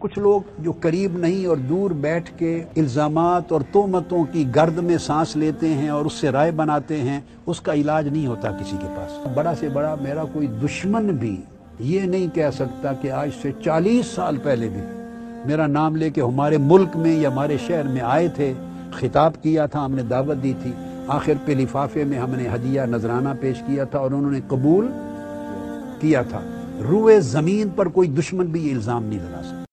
कुछ लोग जो करीब नहीं और दूर बैठ के इल्ज़ाम और तोमतों की गर्द में सांस लेते हैं और उससे राय बनाते हैं, उसका इलाज नहीं होता किसी के पास। बड़ा से बड़ा मेरा कोई दुश्मन भी ये नहीं कह सकता कि आज से 40 साल पहले भी मेरा नाम लेके हमारे मुल्क में या हमारे शहर में आए थे, खिताब किया था, हमने दावत दी थी। आखिर पे लिफाफे में हमने हदिया नजराना पेश किया था और उन्होंने कबूल किया था। रुए ज़मीन पर कोई दुश्मन भी ये इल्ज़ाम नहीं लगा सकता।